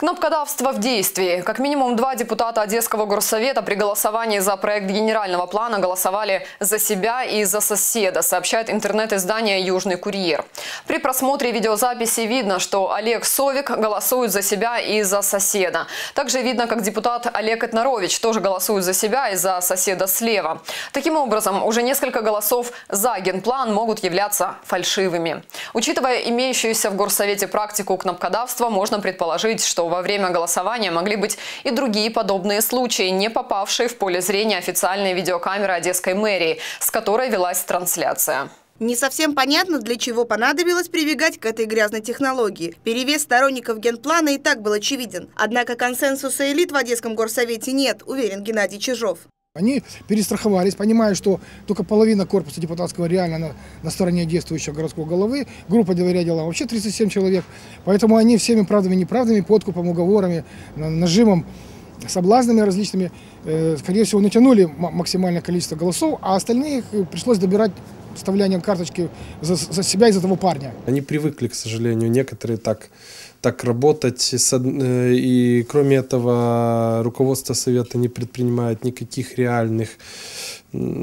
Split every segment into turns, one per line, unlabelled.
Кнопкодавство в действии. Как минимум два депутата Одесского горсовета при голосовании за проект генерального плана голосовали за себя и за соседа, сообщает интернет-издание «Южный курьер». При просмотре видеозаписи видно, что Олег Совик голосует за себя и за соседа. Также видно, как депутат Олег Этнарович тоже голосует за себя и за соседа слева. Таким образом, уже несколько голосов за генплан могут являться фальшивыми. Учитывая имеющуюся в горсовете практику кнопкодавства, можно предположить, что во время голосования могли быть и другие подобные случаи, не попавшие в поле зрения официальной видеокамеры Одесской мэрии, с которой велась трансляция.
Не совсем понятно, для чего понадобилось прибегать к этой грязной технологии. Перевес сторонников генплана и так был очевиден. Однако консенсуса элит в Одесском горсовете нет, уверен Геннадий Чижов.
Они перестраховались, понимая, что только половина корпуса депутатского реально на, на стороне действующего городского головы. Группа доверия дела вообще 37 человек. Поэтому они всеми правдами и неправдами, подкупом, уговорами, нажимом, соблазнами различными, э, скорее всего, натянули максимальное количество голосов, а остальные пришлось добирать вставлянием карточки за, за себя и за того парня.
Они привыкли, к сожалению, некоторые так, так работать. Э, и кроме этого, руководство совета не предпринимает никаких реальных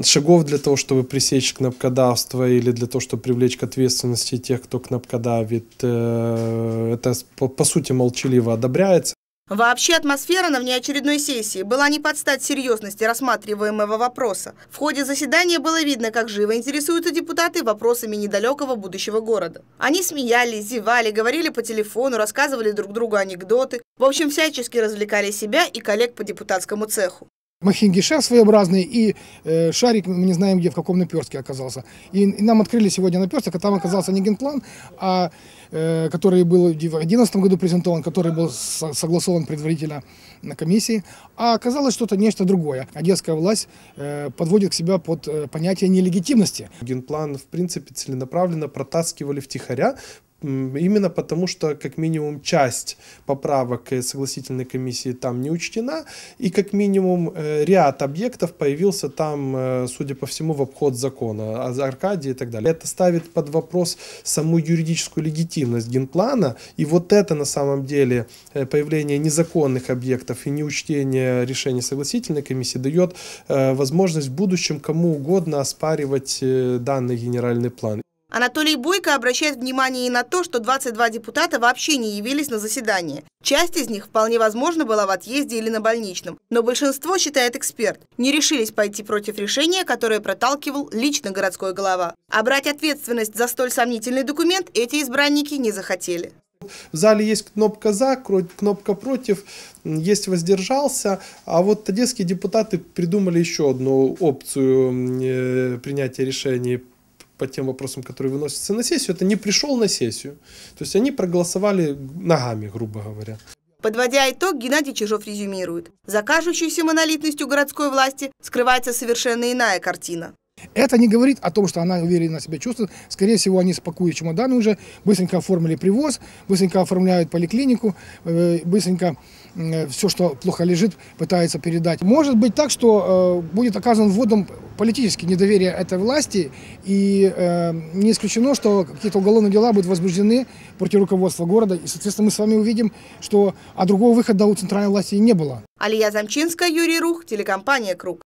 шагов для того, чтобы пресечь кнопкодавство или для того, чтобы привлечь к ответственности тех, кто кнопкодавит. Э, это, по сути, молчаливо одобряется.
Вообще атмосфера на внеочередной сессии была не под стать серьезности рассматриваемого вопроса. В ходе заседания было видно, как живо интересуются депутаты вопросами недалекого будущего города. Они смеялись, зевали, говорили по телефону, рассказывали друг другу анекдоты. В общем, всячески развлекали себя и коллег по депутатскому цеху.
Махингиша своеобразный и э, шарик, мы не знаем где, в каком наперстке оказался. И, и нам открыли сегодня наперсток, а там оказался не генплан, а э, который был в 2011 году презентован, который был со согласован предварительно на комиссии, а оказалось что-то нечто другое. Одесская власть э, подводит к себя под э, понятие нелегитимности.
Генплан, в принципе, целенаправленно протаскивали втихаря, Именно потому, что как минимум часть поправок согласительной комиссии там не учтена, и как минимум э, ряд объектов появился там, э, судя по всему, в обход закона, о Аркадии и так далее. Это ставит под вопрос саму юридическую легитимность генплана, и вот это на самом деле э, появление незаконных объектов и неучтение решений согласительной комиссии дает возможность в будущем кому угодно оспаривать данный генеральный план.
Анатолий Бойко обращает внимание и на то, что 22 депутата вообще не явились на заседание. Часть из них вполне возможно была в отъезде или на больничном. Но большинство, считает эксперт, не решились пойти против решения, которое проталкивал лично городской глава. А брать ответственность за столь сомнительный документ эти избранники не захотели.
В зале есть кнопка «за», кнопка «против», есть «воздержался», а вот одесские депутаты придумали еще одну опцию э, принятия решений по тем вопросам, которые выносятся на сессию, это не пришел на сессию. То есть они проголосовали ногами, грубо говоря.
Подводя итог, Геннадий Чижов резюмирует. За кажущейся монолитностью городской власти скрывается совершенно иная картина.
Это не говорит о том, что она уверенно себя чувствует. Скорее всего, они спакуют чемоданы уже, быстренько оформили привоз, быстренько оформляют поликлинику, э, быстренько э, все, что плохо лежит, пытаются передать. Может быть так, что э, будет оказан вводом политически недоверие этой власти, и не исключено, что какие-то уголовные дела будут возбуждены против руководства города, и, соответственно, мы с вами увидим, что а другого выхода у центральной власти не было.
Алия Замчинская, Юрий Рух, телекомпания «Круг».